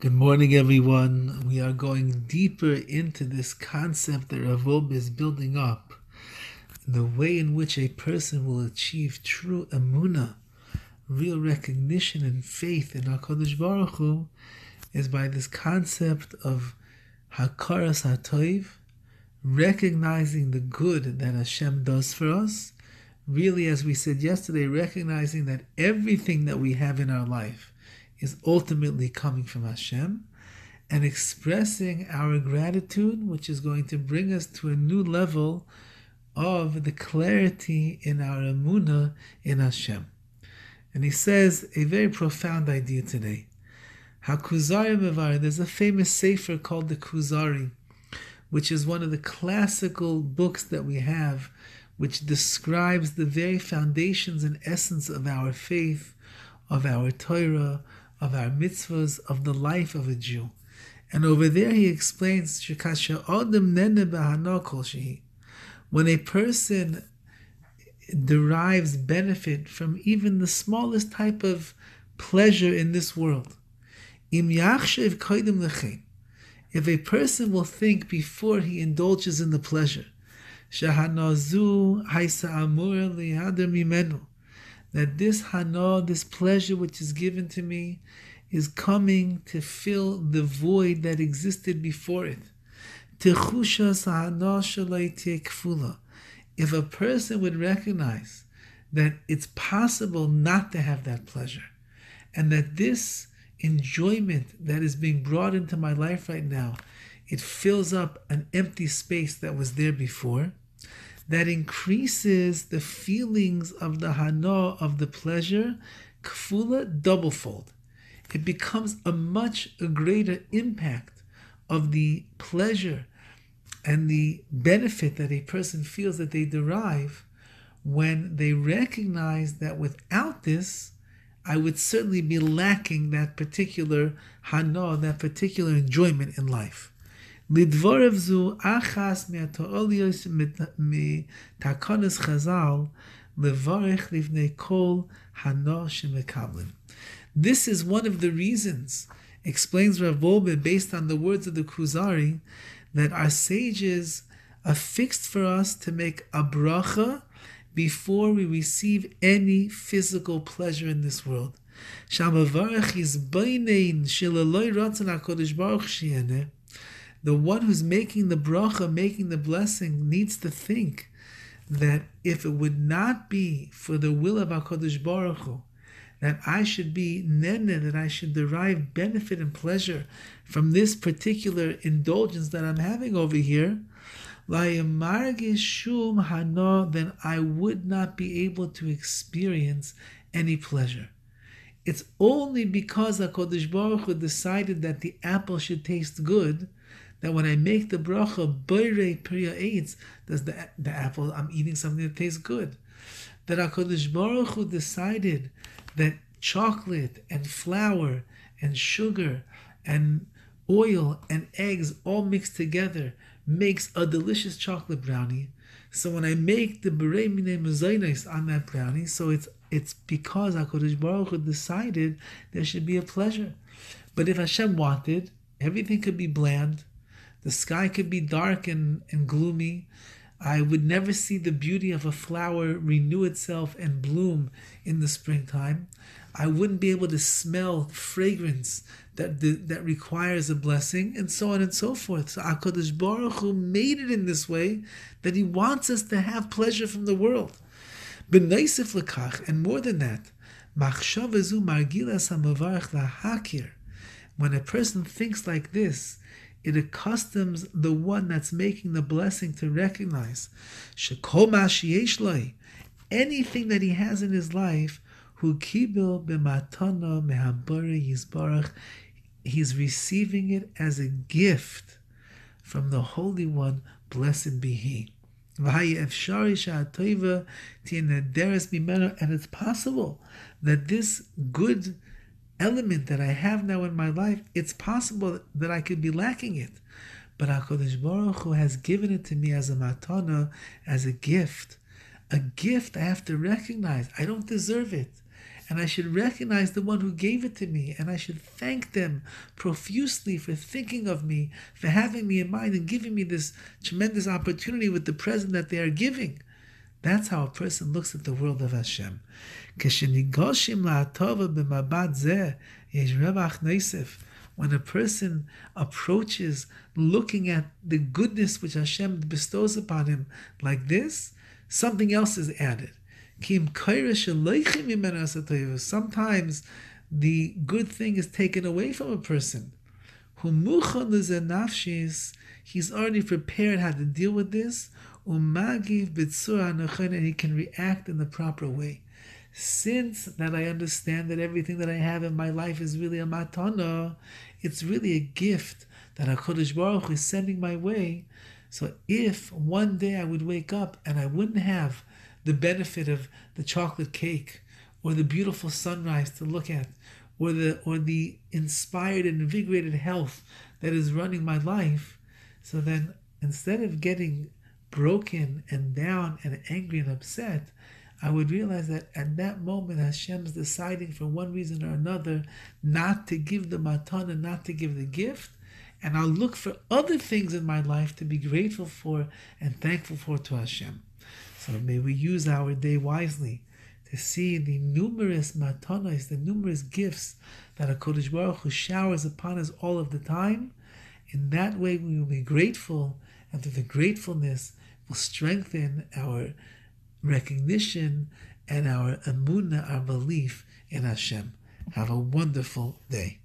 Good morning, everyone. We are going deeper into this concept that Rav is building up. The way in which a person will achieve true emuna, real recognition and faith in HaKadosh Baruch Hu, is by this concept of Hakaras HaToiv, recognizing the good that Hashem does for us. Really, as we said yesterday, recognizing that everything that we have in our life is ultimately coming from Hashem, and expressing our gratitude, which is going to bring us to a new level of the clarity in our emuna in Hashem. And he says a very profound idea today. Hakuzari Mevar, there's a famous sefer called the Kuzari, which is one of the classical books that we have, which describes the very foundations and essence of our faith, of our Torah, of our mitzvahs, of the life of a Jew. And over there he explains when a person derives benefit from even the smallest type of pleasure in this world, if a person will think before he indulges in the pleasure, that this hana, this pleasure which is given to me, is coming to fill the void that existed before it. If a person would recognize that it's possible not to have that pleasure, and that this enjoyment that is being brought into my life right now, it fills up an empty space that was there before, that increases the feelings of the hana, of the pleasure, kfula, doublefold. It becomes a much greater impact of the pleasure and the benefit that a person feels that they derive when they recognize that without this, I would certainly be lacking that particular hana, that particular enjoyment in life. This is one of the reasons, explains Rav Wolbe, based on the words of the Kuzari, that our sages affixed for us to make a bracha before we receive any physical pleasure in this world. Shamavarach is bainain shilaloy ratzon HaKadosh Baruch Shieneh the one who's making the bracha, making the blessing, needs to think that if it would not be for the will of HaKadosh Baruch Hu, that I should be nene, that I should derive benefit and pleasure from this particular indulgence that I'm having over here, shum hana, then I would not be able to experience any pleasure. It's only because HaKadosh Baruch Hu decided that the apple should taste good that when I make the bracha, boire priya eitz, does the, the apple, I'm eating something that tastes good. That HaKadosh Baruch Hu decided that chocolate and flour and sugar and oil and eggs all mixed together makes a delicious chocolate brownie. So when I make the berei mine mezainis on that brownie, so it's it's because Hakadosh Baruch Hu decided there should be a pleasure. But if Hashem wanted, everything could be bland, the sky could be dark and, and gloomy. I would never see the beauty of a flower renew itself and bloom in the springtime. I wouldn't be able to smell fragrance that that requires a blessing, and so on and so forth. So Hakadosh Baruch Hu made it in this way that He wants us to have pleasure from the world. B'neisif lekach, and more than that, machshavazu margilas hamavarach lahakir. When a person thinks like this, it accustoms the one that's making the blessing to recognize anything that he has in his life, who kibil he's receiving it as a gift from the Holy One, blessed be He. And it's possible that this good element that I have now in my life, it's possible that I could be lacking it. But HaKadosh Baruch Hu has given it to me as a matana, as a gift. A gift I have to recognize. I don't deserve it. and I should recognize the one who gave it to me, and I should thank them profusely for thinking of me, for having me in mind, and giving me this tremendous opportunity with the present that they are giving. That's how a person looks at the world of Hashem. When a person approaches looking at the goodness which Hashem bestows upon him like this, something else is added. Sometimes the good thing is taken away from a person. He's already prepared how to deal with this, and he can react in the proper way. Since that I understand that everything that I have in my life is really a matana, it's really a gift that HaKadosh Baruch is sending my way. So if one day I would wake up and I wouldn't have the benefit of the chocolate cake or the beautiful sunrise to look at or the or the inspired and invigorated health that is running my life so then instead of getting broken and down and angry and upset I would realize that at that moment Hashem's deciding for one reason or another not to give the matana, not to give the gift, and I'll look for other things in my life to be grateful for and thankful for to Hashem. So may we use our day wisely to see the numerous matanas, the numerous gifts that HaKadosh Baruch Hu showers upon us all of the time. In that way, we will be grateful, and through the gratefulness, will strengthen our recognition and our emunah, our belief in Hashem. Have a wonderful day.